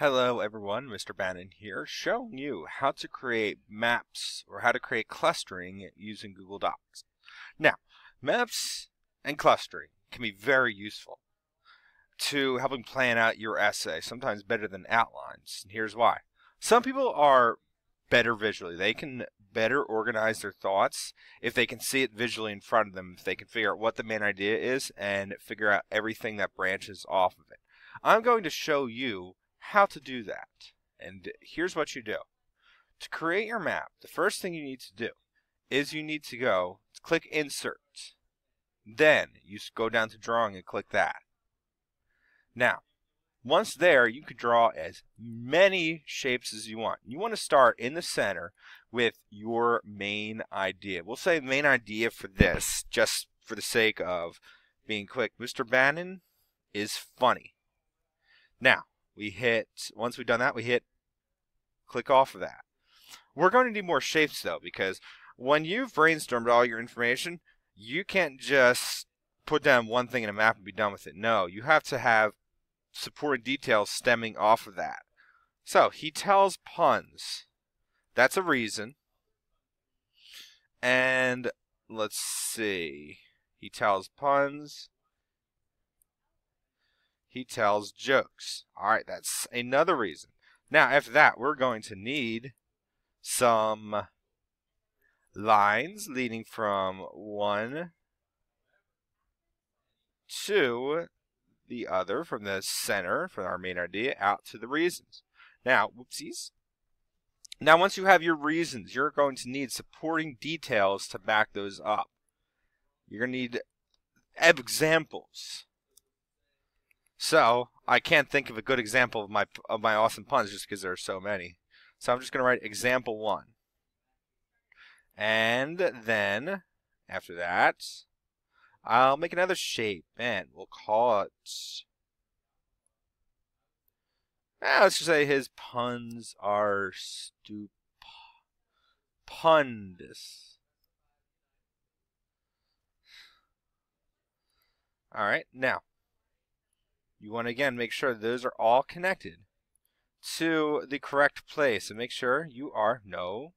Hello everyone, Mr. Bannan here, showing you how to create maps or how to create clustering using Google Docs. Now, maps and clustering can be very useful to helping plan out your essay, sometimes better than outlines. And here's why. Some people are better visually. They can better organize their thoughts if they can see it visually in front of them, if they can figure out what the main idea is and figure out everything that branches off of it. I'm going to show you how to do that. And here's what you do. To create your map, the first thing you need to do is you need to go click Insert. Then you go down to Drawing and click that. Now, once there, you can draw as many shapes as you want. You want to start in the center with your main idea. We'll say main idea for this, just for the sake of being quick. Mr. Bannan is funny. Now, we hit, once we've done that, we hit click off of that. We're going to need more shapes though, because when you've brainstormed all your information, you can't just put down one thing in a map and be done with it. No, you have to have supporting details stemming off of that. So, he tells puns. That's a reason. And let's see. He tells puns he tells jokes. All right, that's another reason. Now, after that, we're going to need some lines leading from one to the other, from the center, from our main idea, out to the reasons. Now, whoopsies. Now, once you have your reasons, you're going to need supporting details to back those up. You're going to need examples. So I can't think of a good example of my of my awesome puns just because there are so many. So I'm just going to write example one. And then after that, I'll make another shape and we'll call it. Ah, let's just say his puns are stupendous. All right, now you want to again make sure those are all connected to the correct place. And make sure you are no.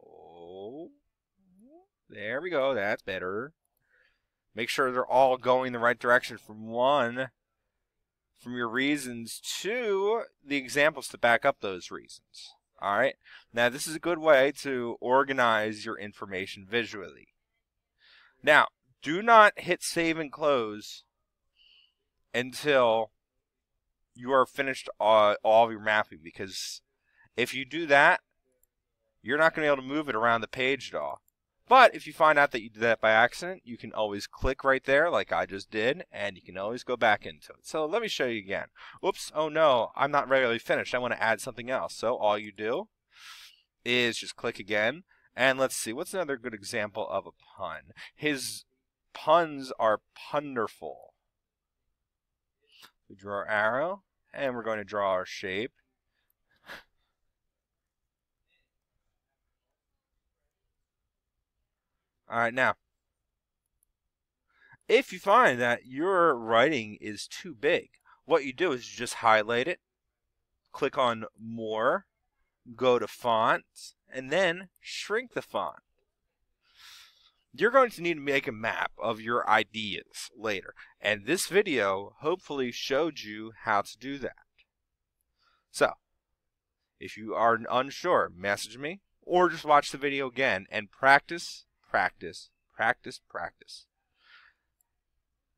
Oh there we go that's better. Make sure they're all going the right direction from one from your reasons to the examples to back up those reasons. All right? Now this is a good way to organize your information visually. Now do not hit save and close until you are finished all, all of your mapping because if you do that, you're not going to be able to move it around the page at all. But if you find out that you did that by accident, you can always click right there like I just did, and you can always go back into it. So let me show you again. Oops, oh no, I'm not regularly finished. I want to add something else. So all you do is just click again, and let's see, what's another good example of a pun? His puns are punderful. We draw our arrow, and we're going to draw our shape. Alright, now, if you find that your writing is too big, what you do is you just highlight it, click on More, go to Font, and then shrink the font you're going to need to make a map of your ideas later. And this video hopefully showed you how to do that. So, if you are unsure, message me or just watch the video again and practice, practice, practice, practice.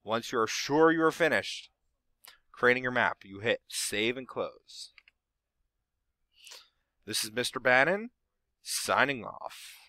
Once you are sure you are finished creating your map, you hit save and close. This is Mr. Bannan signing off.